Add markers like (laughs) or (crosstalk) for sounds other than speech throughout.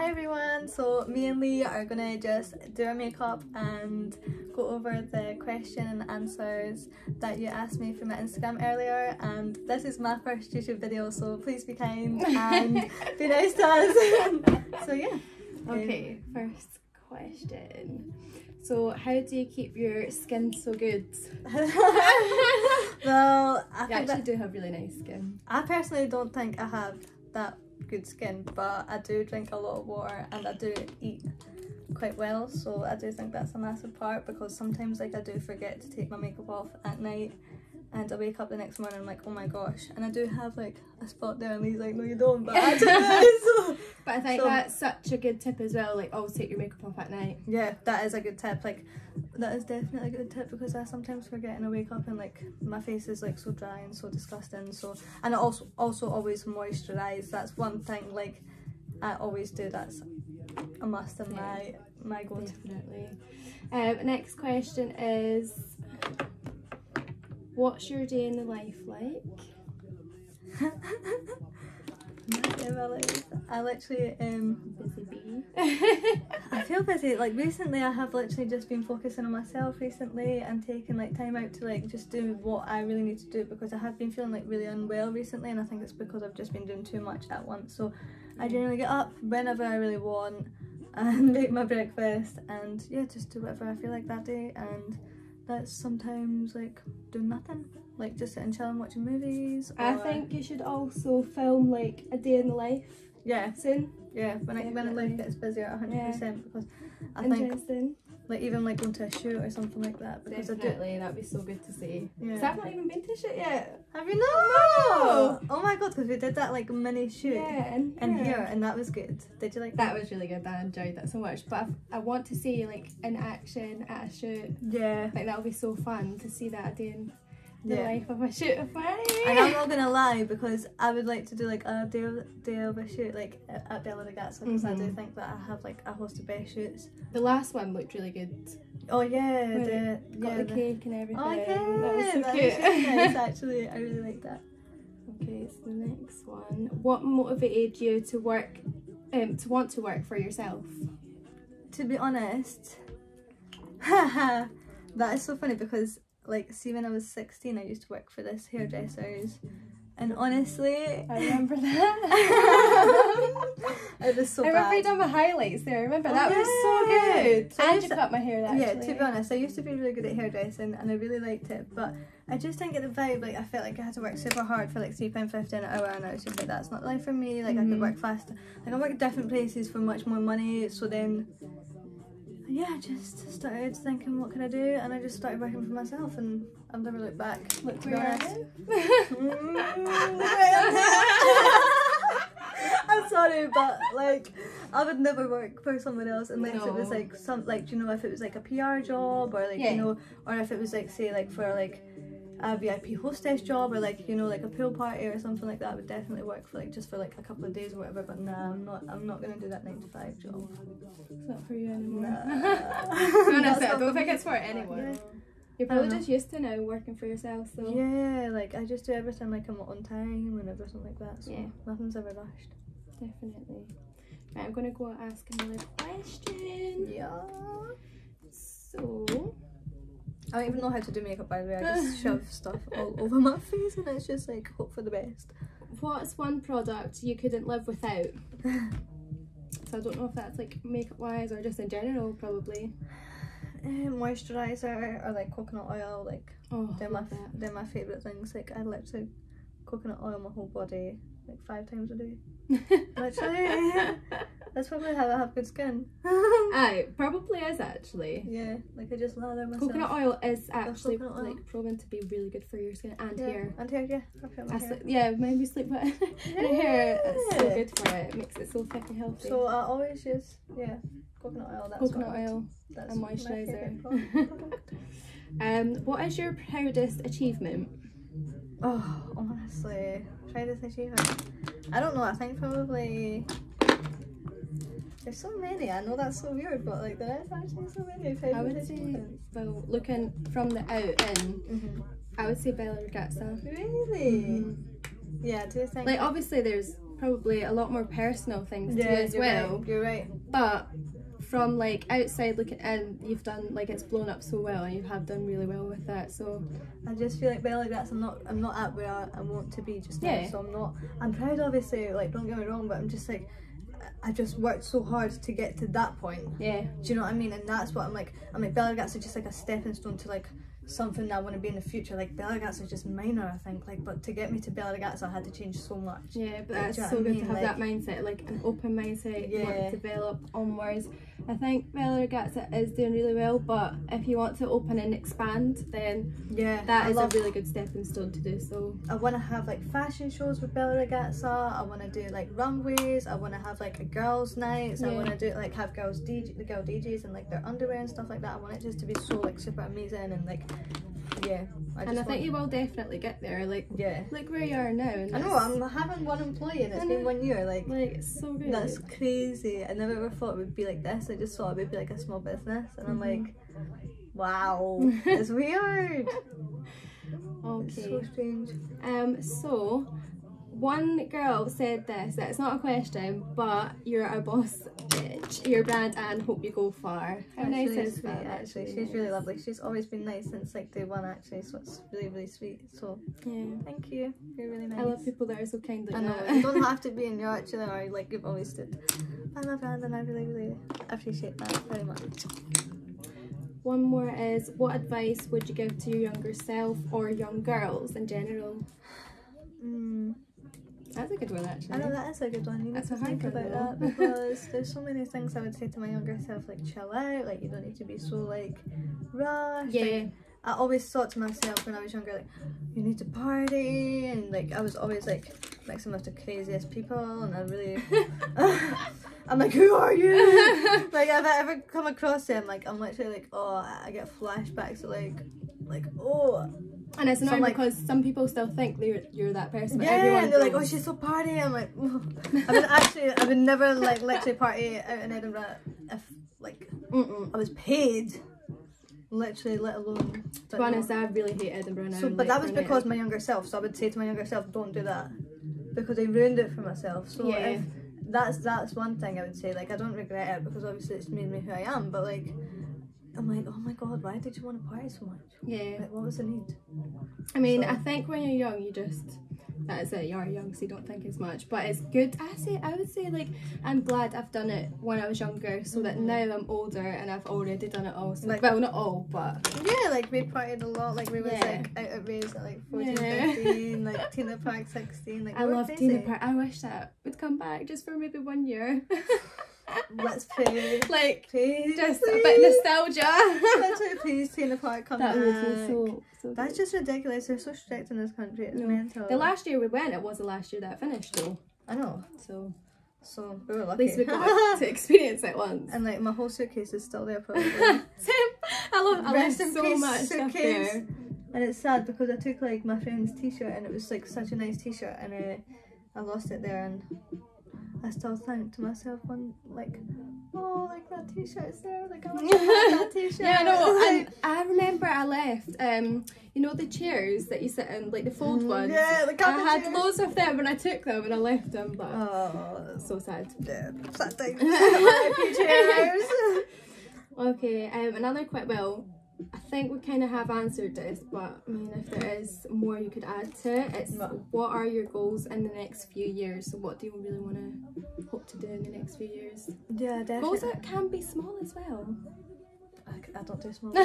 Hi everyone, so me and Leigh are gonna just do our makeup and go over the question and answers that you asked me from my Instagram earlier and this is my first YouTube video so please be kind (laughs) and be nice to us. (laughs) so yeah. Um, okay, first question. So how do you keep your skin so good? (laughs) well, I You actually that, do have really nice skin. I personally don't think I have that good skin but I do drink a lot of water and I do eat quite well so I do think that's a massive part because sometimes like I do forget to take my makeup off at night and I wake up the next morning I'm like oh my gosh and I do have like a spot there and he's like no you don't but I do (laughs) so But I think So- that's such a good tip as well, like always take your makeup off at night. yeah that is a good tip like that is definitely a good tip because I sometimes forget and I wake up and like my face is like so dry and so disgusting so and I also also always moisturize that's one thing like I always do that's a must in my my go-to Definitely. Um, next question is What's your day in the life like? (laughs) Yeah, well, like, I literally um Busy bee. (laughs) I feel busy. Like recently, I have literally just been focusing on myself recently and taking like time out to like just do what I really need to do because I have been feeling like really unwell recently, and I think it's because I've just been doing too much at once. So I generally get up whenever I really want and (laughs) make my breakfast and yeah, just do whatever I feel like that day. And that's sometimes like doing nothing, like just sitting chilling watching movies. I think you should also film like a day in the life yeah, soon. yeah. When I, when life gets busier, hundred percent because I think like even like going to a shoot or something like that because I do. Definitely, that'd be so good to see. Yeah. I've not even been to shit yet. Have you not? Oh my god, because we did that like mini shoot Yeah, and in here and that was good. Did you like That was really good. I enjoyed that so much. But I, I want to see like in action at a shoot. Yeah. Like that'll be so fun to see that day in the Yeah. life of a shoot of mine. And I'm not gonna lie because I would like to do like a day of, day of a shoot like at at Bella Ragazza because I do Mhm. think that I have like a host of best shoots. The last one looked really good. Oh yeah, Where the Got yeah the the- cake and everything. Oh yeah, that was so that cute. was really nice (laughs) actually. I really like that. okay, so the next one. What motivated you to work, um, to want to work for yourself? To be honest, (laughs) that is so funny because like see when I was 16 I used to work for this hairdressers and honestly I remember (laughs) that. it was so I remember you bad. done my highlights there. I Remember Oh, that was so good. So I and used you to- cut my hair. Actually. Yeah, to be honest, I used to be really good at hairdressing and I really liked it, but I just didn't get the vibe. Like I felt like I had to work super hard for like three pound fifty an hour, and I was just like, that's not life for me. Like I Mhm. could work faster Like I work at different places for much more money. So then, yeah, I just started thinking, what can I do? And I just started working for myself, and I've never looked back. Look to be where honest. (laughs) (laughs) I'm sorry, but like I would never work for someone else unless it was like some like you know if it was like a PR job or like Yeah. you know or if it was like say like for like a VIP hostess job or like you know like a pool party or something like that would definitely work for like just for like a couple of days or whatever but nah I'm not I'm not gonna do that nine to five job. It's not for you anymore. Nah. (laughs) to be honest, That's I don't think it's for anyone. Yeah. You're probably uh-huh. just used to now working for yourself, so Yeah, like I just do everything like I'm on time and everything like that. So Yeah. nothing's ever rushed. definitely. Right, I'm gonna go ask another question. Yeah. So, I don't even know how to do makeup by the way. I just (laughs) shove stuff all over my face and it's just like hope for the best. what's one product you couldn't live without? So I don't know if that's like makeup wise or just in general, probably. Um, moisturizer or like coconut oil, like Oh, they're my that. they're my favourite things. Like I literally coconut oil my whole body like five times a day. (laughs) That's probably how I have good skin. (laughs) Aye, probably is actually. yeah, like I just lather myself. Coconut oil is actually oil. like proven to be really good for your skin and yeah. hair. And hair, yeah. I my I hair. yeah, maybe sleep with (laughs) and hair. It's so good for it. It makes it so thick and healthy. So I always use yeah coconut oil. That's coconut what oil That's and moisturizer. favourite um, what is your proudest achievement? Oh, honestly, try this achievement. I don't know. I think probably there's so many. I know that's so weird, but like there is actually so many. I would say, well, looking from the out in, hmm I would say Bella Ragazza. Really? Mhm. Yeah. Do you think? Like obviously there's probably a lot more personal things to Yeah, do as you're well. right. You're right. But from like outside looking in, you've done like it's blown up so well, and you have done really well with that. So I just feel like Bella Gats, I'm not I'm not at where I, I want to be just now. So I'm not I'm proud obviously, like don't get me wrong, but I'm just like I just worked so hard to get to that point. yeah, Do you know what I mean? And that's what I'm like I'm like Bella Gats just like a stepping stone to like something that I want to be in the future. Like Bella Gats is just minor, I think. Like but to get me to Belagats I had to change so much. yeah. But Like, that's do you know so what I good to mean? have that mindset, like an open mindset. You want Yeah. to develop onwards. I think Bella Ragazza is doing really well, but if you want to open and expand, then Yeah. that I is a really good stepping stone to do. So I want to have like fashion shows with Bella Ragazza. I want to do like runways. I want to have like a girls' nights. I Yeah. want to do like have girls DJ, the girl DJs and like their underwear and stuff like that. I want it just to be so like super amazing and like yeah. I and I think you will definitely get there. Like yeah. look where you are now. I know. I'm having one employee and I it's been one year. Like like so good. that's crazy. I never ever thought it would be like this. I just saw it would be like a small business, and I'm like, wow, (laughs) it's weird. It's so strange. Um. So. One girl said this, that it's not a question, but you're a boss bitch. Your brand and hope you go far. How That's nice really is sweet, that? actually. She's really lovely. She's always been nice since like day one, actually. So it's really, really sweet. So Yeah. thank you. You're really nice. I love people that are so kind like I know. that. You don't (laughs) have to be in your actually or like you've always stood by my brand, and I really, really appreciate that very much. One more is what advice would you give to your younger self or young girls in general? Mm. That's a good one actually. I know that is a good one. You need That's to think about though. that because there's so many things I would say to my younger self, like chill out, like you don't need to be so like rushed. like, Yeah. I always thought to myself when I was younger, like, you need to party, and like I was always like mixing with the craziest people, and I really, (laughs) (laughs) I'm like, who are you? (laughs) like if I ever come across them, like I'm literally like, oh, I get flashbacks of like, like oh, And it's So, like- because some people still think you're you're that person. But yeah, everyone and they're like, oh, she's so party. I'm like, oh. I would actually, I would never like literally party out in Edinburgh if like Mm-mm. I was paid, literally, let alone. To be honest, I really hate Edinburgh now. So, but like, that was because my younger self. So I would say to my younger self, don't do that, because I ruined it for myself. So Yeah. if that's that's one thing I would say. Like I don't regret it because obviously it's made me who I am. But like, I'm like, oh my god, why did you want to party so much? Yeah. Like, what was the need? I mean, So- I think when you're young, you just that is it. You're young, so you don't think as much. But it's good. I say, I would say, like, I'm glad I've done it when I was younger, so that Mhm. now I'm older and I've already done it all. So, Like- well, not all, but Yeah, like we partied a lot. Like we was Yeah. like out at raves at like 14, Yeah. 15, like (laughs) T in the Park 16. Like I love crazy. T in the Park. I wish that would come back just for maybe one year. (laughs) Let's pray. like, Please, just a please. bit nostalgia. Literally, please T in the Park come that back. so, so That's good. just ridiculous. They're so strict in this country. It's No. mental. The last year we went, it was the last year that I finished, though. I know. So So we were at lucky. least we got (laughs) to experience it once. and like my whole suitcase is still there probably. (laughs) Same. I love, I Rest love so peace, much stuff there. and it's sad because I took like my friend's t-shirt and it was like such a nice t-shirt and uh, I lost it there and I still think to myself one like oh like that t-shirt's there like I (laughs) had that t-shirt. Yeah, I know. (laughs) And I remember I left. Um, you know the chairs that you sit in, like the fold ones. Mm, Yeah, the I had chairs. loads of them and I took them and I left them, but Oh, so sad. yeah, sad thing. (laughs) Chairs. Okay, um, another quite Well, I think we kind of have answered this, but I mean, if there is more you could add to it, it's What? what are your goals in the next few years? So, what do you really want to hope to do in the next few years? Yeah, definitely. Goals that can be small as well. I, I don't do small. (laughs)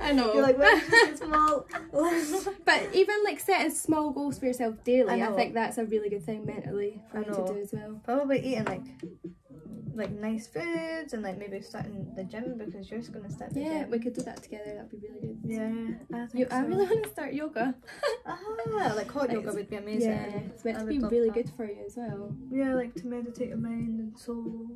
I know. You're like, why did you say small? (laughs) But even like setting small goals for yourself daily, I I, think that's a really good thing mentally for you to do as well. Probably eating like like nice foods and like maybe starting the gym because you're just gonna start Yeah, gym. we could do that together. That'd be really good. Yeah, I You, so. I really want to start yoga. Ah, like hot yoga would be amazing. Yeah, it's meant I to be really that. good for you as well. Yeah, like to meditate your mind and soul.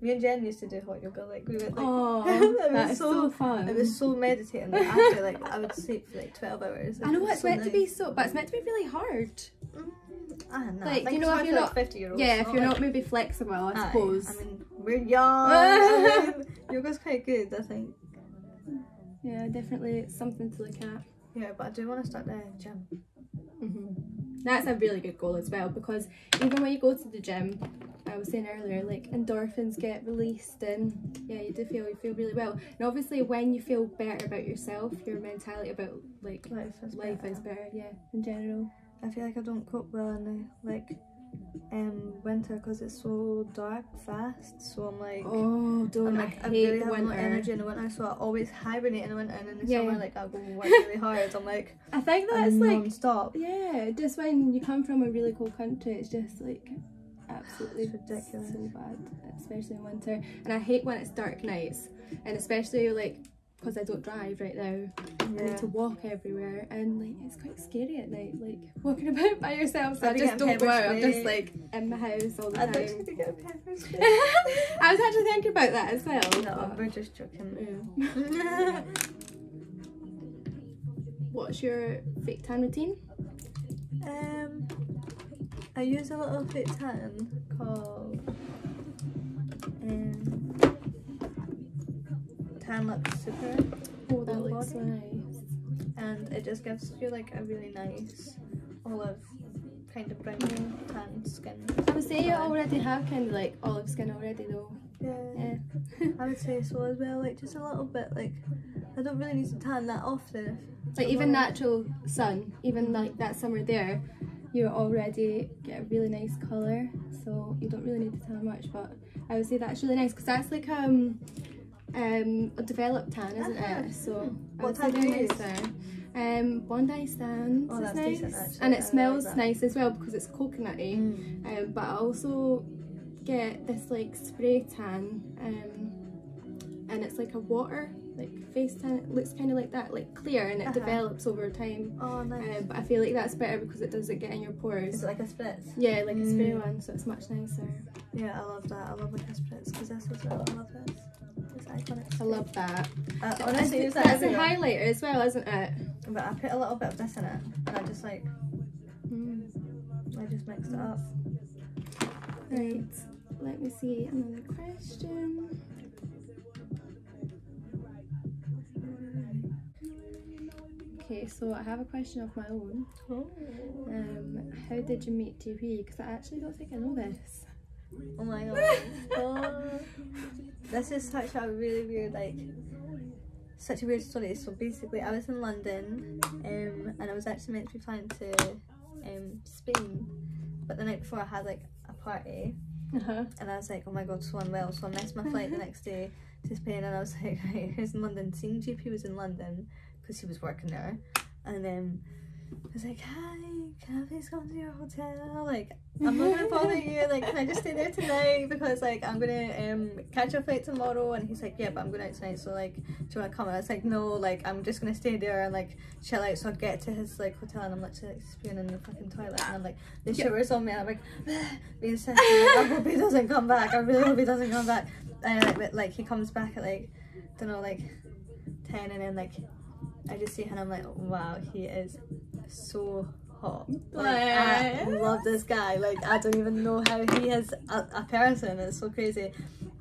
Me and Jen used to do hot yoga. Like we would like. Oh, (laughs) it was so. so fun. It was so meditating. Like, after like I would sleep for like twelve hours. I know it's so meant to be so, but it's meant to be really hard. Mm, ah, nah, Like, think you know, if you're not- like, fifty year olds. Yeah, if you're like- not maybe flexible, I Aye, suppose. I mean, we're young. (laughs) Yoga's quite good, I think. yeah, definitely it's something to look at. Yeah, but I do want to start the gym. hmm That's a really good goal as well because even when you go to the gym, I was saying earlier, like endorphins get released and yeah, you do feel you feel really well. And obviously when you feel better about yourself, your mentality about like Life is life better. is better, yeah, in general. I feel like I don't cope well in the like um winter because it's so dark fast. So I'm like. Oh, don't I'm like, I hate really have winter. no energy in the winter, so I always hibernate in the winter, and in the Yeah. summer, like I go work really hard. I'm like, I think that's I'm like non-stop. Yeah, just when you come from a really cold country, it's just like absolutely It's ridiculous. so bad, especially in winter. And I hate when it's dark nights, and especially like because I don't drive right now, I need to walk everywhere, and like it's quite scary at night, like (laughs) walking about by yourself. So I'd I just don't go out. I'm just like in my house all the I'd time. actually be getting pepper (laughs) spray. I was actually thinking about that as well. No, but- we're just joking. Yeah. (laughs) What's your fake tan routine? um, I use a little fit tan called um, Tan-Luxe Super, Oh, that looks body? nice. and it just gives you like a really nice olive kind of brown tan skin. I would say you already have kind of like olive skin already though. Yeah. Yeah. I would say so as well, like just a little bit. Like I don't really need to tan that often. like even natural sun, even like that summer there, you already get a really nice colour. So you don't really need to tan much, but I would say that's really nice because that's like um um a developed tan, isn't Uh-huh. it? So I What tan do you use? there. Um, Bondi Sands Oh, that's nice, decent, actually. and it like smells that. nice as well because it's coconutty. Mm. Um, but I also get this like spray tan, um, and it's like a water like face tan. It looks kind of like that, like clear, and it Uh-huh. develops over time. Oh, nice. Um, but I feel like that's better because it doesn't get in your pores. Is it like a spritz? Yeah, like a spray Mm. one, so it's much nicer. Yeah, I love that. I love like a spritz because this as well. I love this. It's iconic. I love that. It's- honestly that that's a highlighter as well, isn't it? But I put a little bit of this in it, and I just like Mm. I just mixed it up. Right. Let me see another question. Okay, so I have a question of my own. Um, how did you meet GP? Because I actually don't think I know this. Oh my god. Oh. This is such a really weird, like, such a weird story. So basically, I was in London, um, and I was actually meant to be flying to um, Spain, but the night before I had like a party, Uh-huh. and I was like, oh my god, so unwell. So I missed my flight the next day to Spain, and I was (laughs) like, right, who's in London? Seeing GP was in London because he was working there, and then I was like, hi, can I please come to your hotel? Like, I'm not gonna bother (laughs) you. Like, can I just stay there tonight? Because like I'm gonna um catch a flight tomorrow. And he's like, yeah, but I'm going out tonight. So like, do you wanna come? And I was like, no. Like, I'm just gonna stay there and like chill out. So I get to his like hotel and I'm literally like spewing in the fucking toilet and I'm like, the Yeah. shower's on me and I'm like, being sick. Like, I hope he doesn't come back. I really hope he doesn't come back. And like, but, like he comes back at like, don't know, like ten, and then like I just see him and I'm like, wow, he is so hot. Like, I love this guy. Like, I don't even know how he is a, a person. It's so crazy.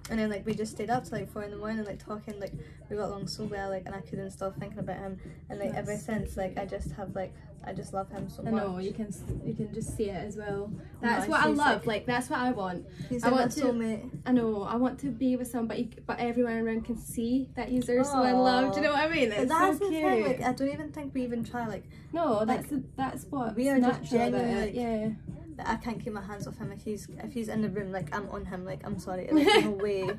And then like we just stayed up till like four in the morning, like talking. Like we got along so well. Like, and I couldn't stop thinking about him. And like ever since, like I just have like I just love him so I much. know you can you can just see it as well. No, That's what I love. like- Like that's what I want. He's I like my want to- soulmate. I know I want to be with somebody, but everyone around can see that you're so in love. Do you know what I mean? It's that's so cute. thing. Like I don't even think we even try. Like no, that's the, that's what we are just natural genuinely, like, yeah. I can't keep my hands off him if he's if he's in the room. Like I'm on him. Like I'm sorry. (laughs) Like, no way.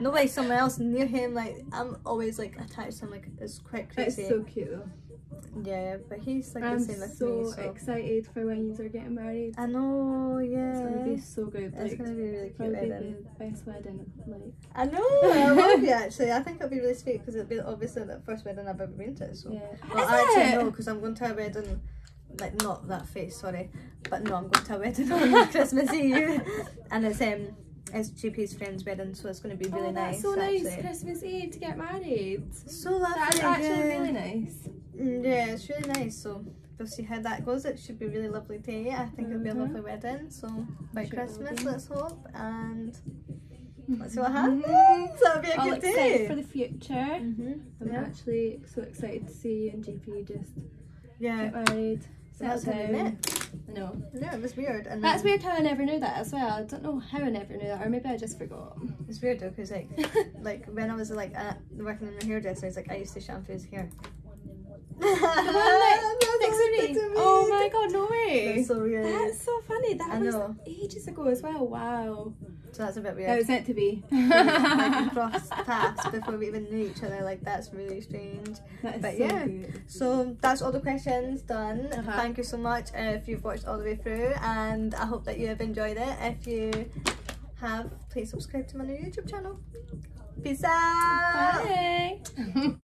No way. Someone else near him. Like I'm always like attached to him. Like it's quite crazy. It's so cute though. yeah, but he's like I'm the same as so, me. So excited for when you are getting married. I know. Yeah. It's gonna be so good. It's gonna be really cute wedding. the best wedding. Like, I know. I love you actually. I think it'll be really sweet because it'll be obviously the first wedding I've ever been to. So. yeah. Well, Is actually, it? no, because I'm going to a wedding, like not that face, sorry, but no, I'm going to a wedding (laughs) on (laughs) Christmas Eve, and it's um, it's GP's friend's wedding, so it's going to be really oh, that's nice. so nice. actually. Christmas Eve to get married. So lovely. That's actually yeah. really nice. Mm, Yeah, it's really nice. So we'll see how that goes. It should be a really lovely day. I think it'll be a lovely wedding. So by will Christmas, let's hope, and let's see what Mhm. happens. (laughs) That'll be a All good day. for the future. hmm I'm Yeah. actually so excited to see you and GP just Yeah. get married. That's how we down. met. I know. Yeah, it was weird. And That's weird how I never knew that as well. I don't know how I never knew that, or maybe I just forgot. It's weird though, cause like, (laughs) like when I was like at, working in the hairdresser, it's like I used to shampoo his hair. The one that to me. Oh my god, no way. That's so weird. That's so funny. That I was know. ages ago as well. Wow. So that's a bit weird. was meant to be. (laughs) like we crossed (laughs) paths before we even knew each other. Like that's really strange. That is But so yeah. good. So that's all the questions done. Uh-huh. Thank you so much uh, if you've watched all the way through, and I hope that you have enjoyed it. If you have, please subscribe to my new YouTube channel. Peace out. Bye. (laughs)